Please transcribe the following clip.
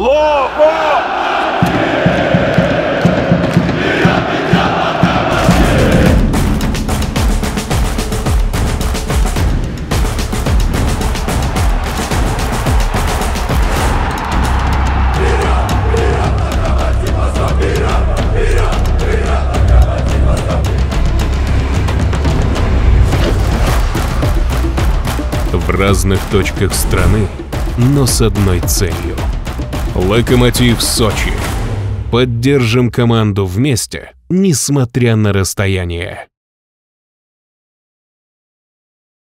Плохо! в разных точках страны, но с одной целью. Локомотив Сочи. Поддержим команду вместе, несмотря на расстояние.